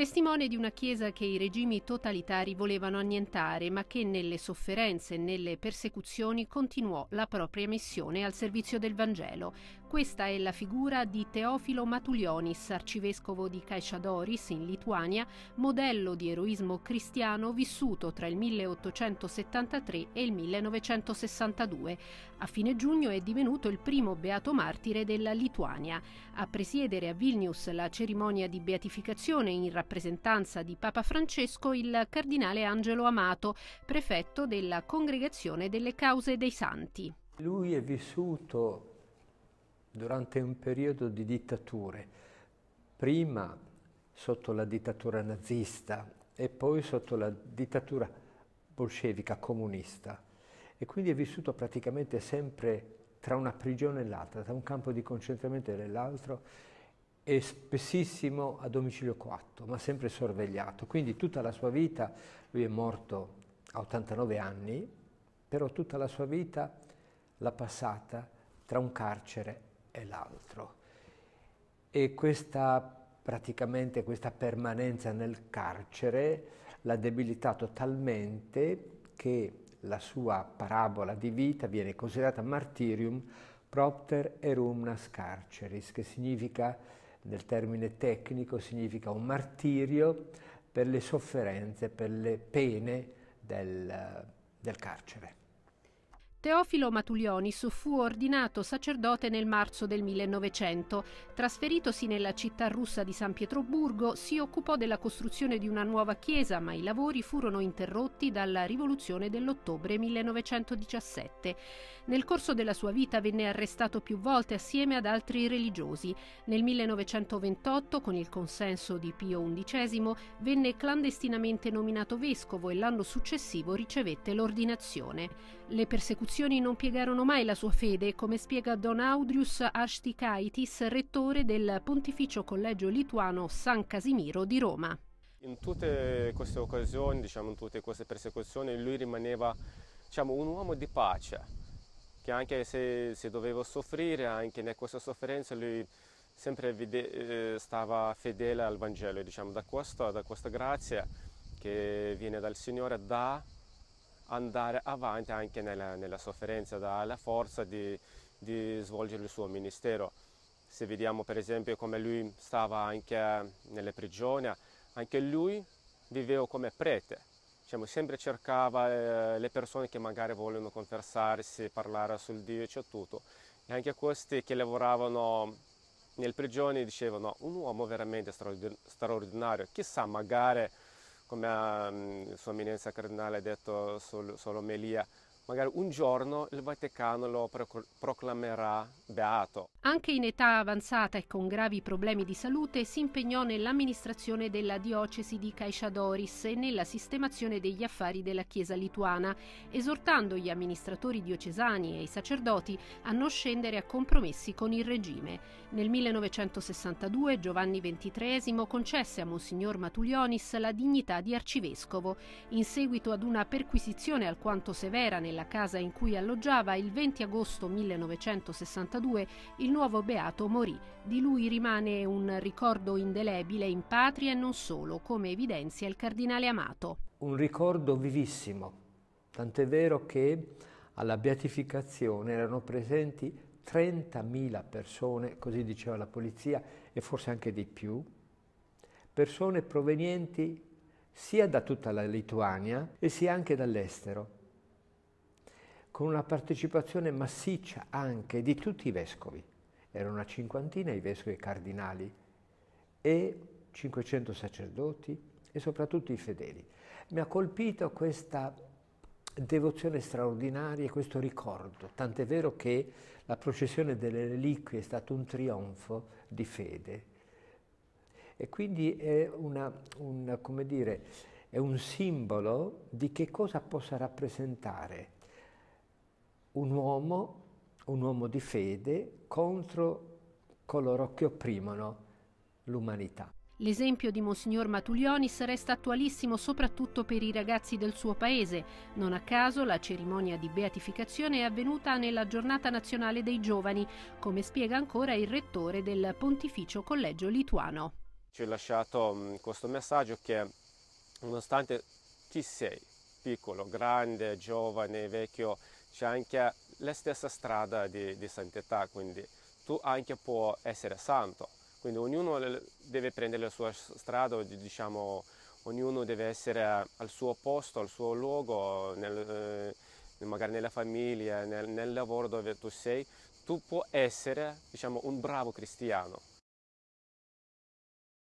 Testimone di una Chiesa che i regimi totalitari volevano annientare, ma che nelle sofferenze e nelle persecuzioni continuò la propria missione al servizio del Vangelo. Questa è la figura di Teofilo Matulionis, arcivescovo di Kaišiadorys in Lituania, modello di eroismo cristiano vissuto tra il 1873 e il 1962. A fine giugno è divenuto il primo beato martire della Lituania. A presiedere a Vilnius la cerimonia di beatificazione in rappresentanza di Papa Francesco il cardinale Angelo Amato, prefetto della Congregazione delle Cause dei Santi. Lui è vissuto durante un periodo di dittature, prima sotto la dittatura nazista e poi sotto la dittatura bolscevica comunista e quindi è vissuto praticamente sempre tra una prigione e l'altra, tra un campo di concentramento e l'altro e spessissimo a domicilio coatto, ma sempre sorvegliato. Quindi tutta la sua vita, lui è morto a 89 anni, però tutta la sua vita l'ha passata tra un carcere e l'altro. E questa praticamente questa permanenza nel carcere l'ha debilitato talmente che la sua parabola di vita viene considerata martirium propter erumnas carceris, che significa, nel termine tecnico, significa un martirio per le sofferenze, per le pene del, del carcere. Teofilo Matulionis fu ordinato sacerdote nel marzo del 1900. Trasferitosi nella città russa di San Pietroburgo, si occupò della costruzione di una nuova chiesa, ma i lavori furono interrotti dalla rivoluzione dell'ottobre 1917. Nel corso della sua vita venne arrestato più volte assieme ad altri religiosi. Nel 1928, con il consenso di Pio XI, venne clandestinamente nominato vescovo e l'anno successivo ricevette l'ordinazione. Le persecuzioni non piegarono mai la sua fede, come spiega Don Audrius Ashtikaitis, rettore del Pontificio Collegio Lituano San Casimiro di Roma. In tutte queste occasioni, diciamo, in tutte queste persecuzioni, lui rimaneva diciamo, un uomo di pace, che anche se, se doveva soffrire, anche in questa sofferenza, lui sempre vide, eh, stava fedele al Vangelo. Diciamo, da, questo, da questa grazia che viene dal Signore dà andare avanti anche nella, nella sofferenza, dà la forza di, di, svolgere il suo ministero. Se vediamo per esempio come lui stava anche nelle prigioni, anche lui viveva come prete, diciamo, sempre cercava eh, le persone che magari vogliono confessarsi, parlare sul Dio, c'è tutto. E anche questi che lavoravano nelle prigioni dicevano un uomo veramente straordinario, chissà magari come um, Sua Eminenza Cardinale ha detto sull'omelia, magari un giorno il Vaticano lo proclamerà beato. Anche in età avanzata e con gravi problemi di salute si impegnò nell'amministrazione della diocesi di Kaišiadorys e nella sistemazione degli affari della Chiesa lituana, esortando gli amministratori diocesani e i sacerdoti a non scendere a compromessi con il regime. Nel 1962 Giovanni XXIII concesse a Monsignor Matulionis la dignità di arcivescovo. In seguito ad una perquisizione alquanto severa nella casa in cui alloggiava, il 20 agosto 1962 il il nuovo beato morì. Di lui rimane un ricordo indelebile in patria e non solo, come evidenzia il cardinale Amato. Un ricordo vivissimo, tant'è vero che alla beatificazione erano presenti 30.000 persone, così diceva la polizia, e forse anche di più, persone provenienti sia da tutta la Lituania e sia anche dall'estero, con una partecipazione massiccia anche di tutti i vescovi erano una cinquantina i vescovi cardinali e 500 sacerdoti e soprattutto i fedeli. Mi ha colpito questa devozione straordinaria e questo ricordo, tant'è vero che la processione delle reliquie è stato un trionfo di fede. E quindi è, una, una, dire, è un simbolo di che cosa possa rappresentare un uomo un uomo di fede contro coloro che opprimono l'umanità. L'esempio di Monsignor Matulionis resta attualissimo soprattutto per i ragazzi del suo paese. Non a caso la cerimonia di beatificazione è avvenuta nella giornata nazionale dei giovani, come spiega ancora il rettore del Pontificio Collegio Lituano. ci ha lasciato mm, questo messaggio che nonostante chi sei, piccolo, grande, giovane, vecchio, c'è anche la stessa strada di, di santità, quindi tu anche puoi essere santo. Quindi ognuno deve prendere la sua strada, diciamo, ognuno deve essere al suo posto, al suo luogo, nel, eh, magari nella famiglia, nel, nel, lavoro dove tu sei. Tu puoi essere diciamo, un bravo cristiano,